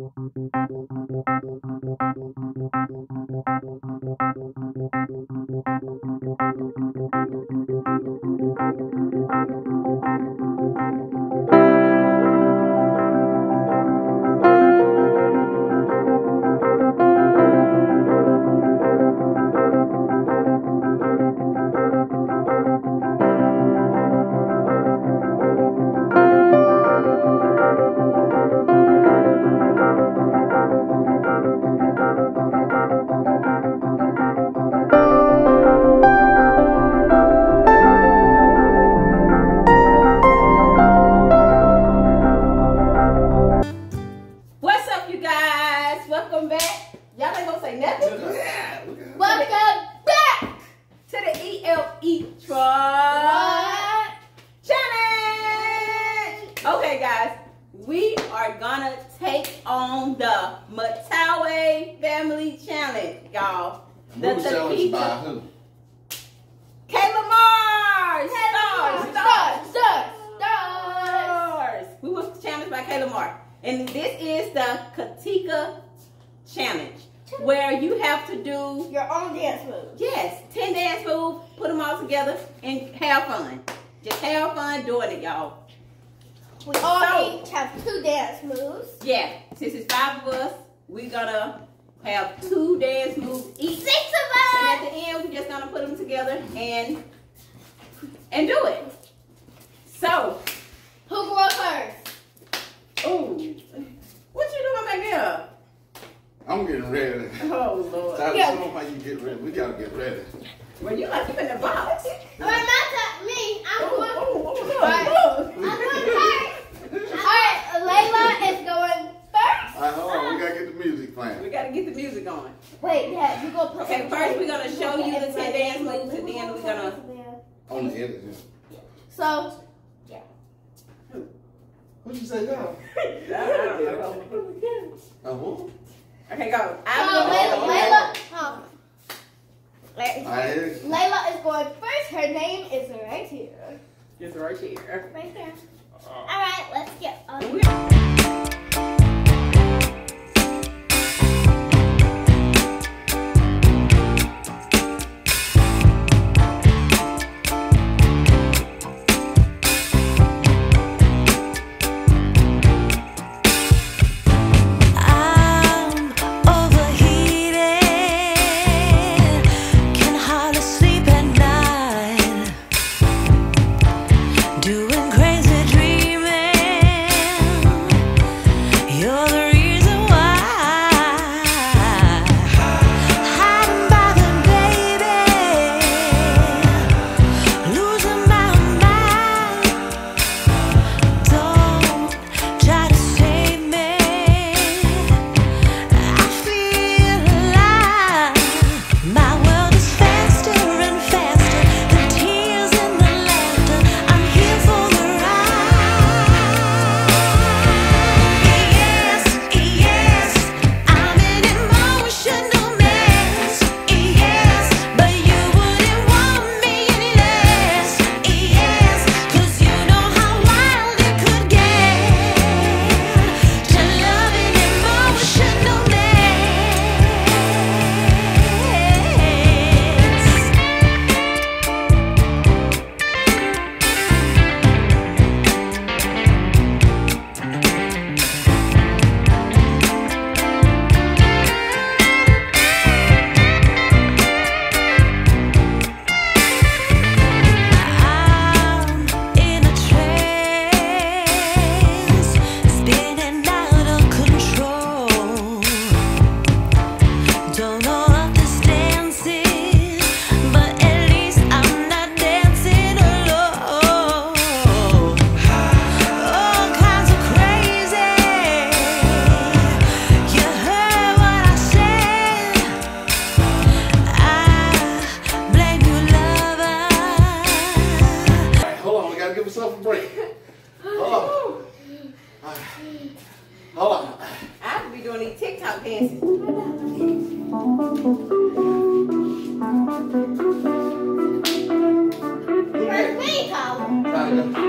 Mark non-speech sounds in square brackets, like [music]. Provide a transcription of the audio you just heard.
মাযরানেন মাযরানেন মাযরানেন মাযরানেন you guys? Welcome back. Y'all ain't gonna say nothing. Yeah, look at Welcome back to the ELE Truck Challenge. Okay, guys, we are gonna take on the Matawe Family Challenge, y'all. The Who challenged by Takita- who? Kayla Mars. Stars. Stars. Stars. Stars. We was challenged by Kayla Moore. And this is the Katika Challenge, where you have to do, Your own dance moves. yes, 10 dance moves, put them all together, and have fun. Just have fun doing it, y'all. We all So- each have two dance moves. Yeah, since it's five of us, we're gonna have two dance moves each. Six of us! And at the end, we're just gonna put them together and and do it. So, Who goes first? Ooh, what you doing back there? I'm getting ready. Oh Lord. Tyler, Yeah. show 'em how you get ready. We gotta get ready. Well, you like you in the box. All right, not that me. I'm Oh, going. oh, oh, look, Right. look. Oh. I'm going first. [laughs] All right, Layla is going first. All right, hold on. We gotta get the music playing. We gotta get the music on. Wait, Dad, you go put. Okay, first we're gonna show you the 10 dance moves, and then we're gonna. On the edit. So, What you say now? [laughs] I don't know. Uh. Okay, go. I'm Layla, gonna- Layla, huh? Lay- All right. Layla is going first. Her name is right here. It's right here. Right there. All right, let's get on. We gotta give ourselves a break. [laughs] Hold on. All right. Hold on. I have to be doing these TikTok dances. First me, Colin.